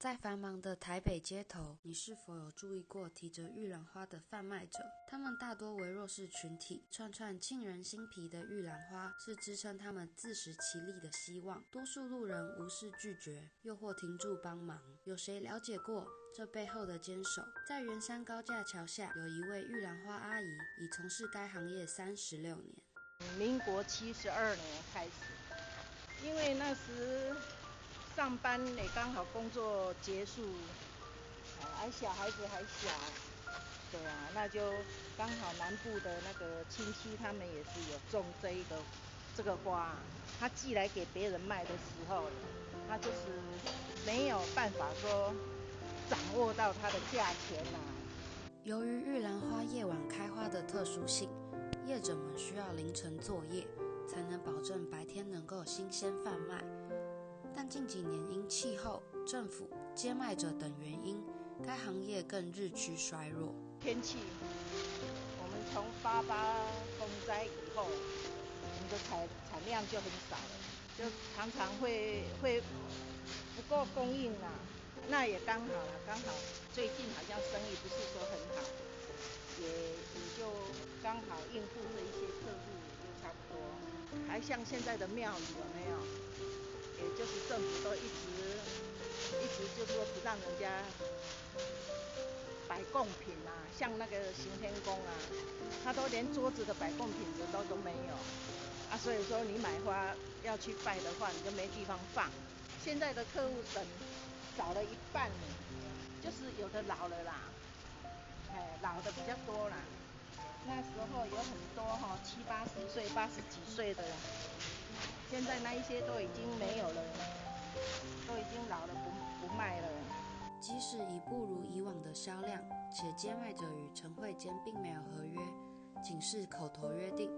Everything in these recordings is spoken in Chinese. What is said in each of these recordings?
在繁忙的台北街头，你是否有注意过提着玉兰花的贩卖者？他们大多为弱势群体，串串沁人心脾的玉兰花是支撑他们自食其力的希望。多数路人无视拒绝，又或停住帮忙。有谁了解过这背后的坚守？在圆山高架桥下，有一位玉兰花阿姨，已从事该行业三十六年。民国七十二年开始，因为那时。上班也刚好工作结束，而小孩子还小，对啊，那就刚好南部的那个亲戚他们也是有种这一个这个花，他寄来给别人卖的时候，他就是没有办法说掌握到它的价钱呐。由于玉兰花夜晚开花的特殊性，业者们需要凌晨作业，才能保证白天能够新鲜贩卖。但近几年因气候、政府、接卖者等原因，该行业更日趋衰弱。天气，我们从八八风灾以后，我们的产产量就很少了，就常常会会不够供应啊。那也刚好了，刚好最近好像生意不是说很好，也也就刚好应付这一些客户也就差不多。还像现在的庙宇有没有？就是说不让人家摆贡品啊，像那个行天宫啊，他都连桌子的摆贡品子都都没有啊，所以说你买花要去拜的话，你就没地方放。现在的客户等少了一半，就是有的老了啦，哎，老的比较多啦。那时候有很多哈七八十岁、八十几岁的。现在那一些都已经没有了，都已，即使已不如以往的销量，且接卖者与陈慧间并没有合约，仅是口头约定，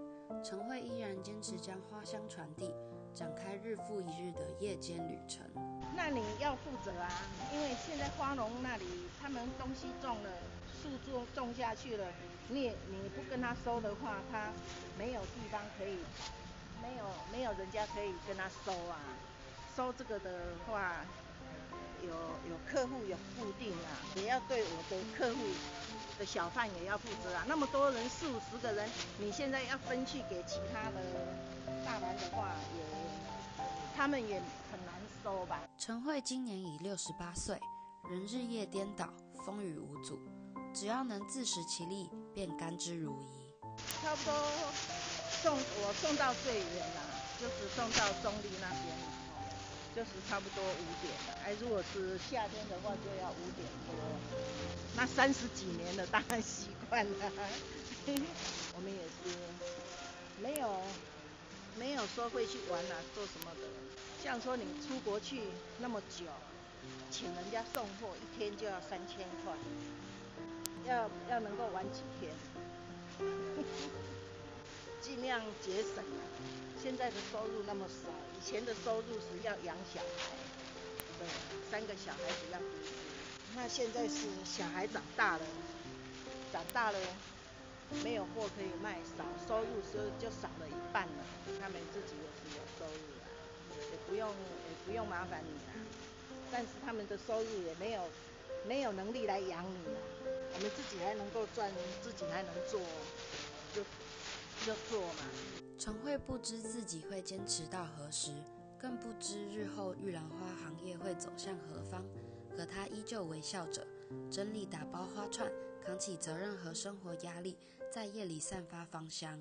陈慧依然坚持将花香传递，展开日复一日的夜间旅程。那你要负责啊，因为现在花农那里他们东西种了，树种种下去了，你你不跟他收的话，他没有地方可以。没有没有人家可以跟他收啊，收这个的话，有有客户有固定啊，也要对我的客户的小贩也要负责啊。那么多人四五十个人，你现在要分去给其他的大班的话，也他们也很难收吧。陈慧今年已六十八岁，人日夜颠倒，风雨无阻，只要能自食其力，便甘之如饴。差不多。送我送到最远啦，就是送到中立那边，就是差不多五点了。哎，如果是夏天的话，就要五点多。那三十几年了，当然习惯了。我们也是没有没有说会去玩啊，做什么的。像说你出国去那么久，请人家送货，一天就要三千块，要要能够玩几天？尽量节省啊！现在的收入那么少，以前的收入是要养小孩，对，三个小孩子要读书。那现在是小孩长大了，长大了没有货可以卖，少收入是就少了一半了。他们自己也是有收入的，也不用也不用麻烦你啦。但是他们的收入也没有没有能力来养你啦。我们自己还能够赚，自己还能做，就。就做嘛。陈慧不知自己会坚持到何时，更不知日后玉兰花行业会走向何方。可她依旧微笑着，整理打包花串，扛起责任和生活压力，在夜里散发芳香。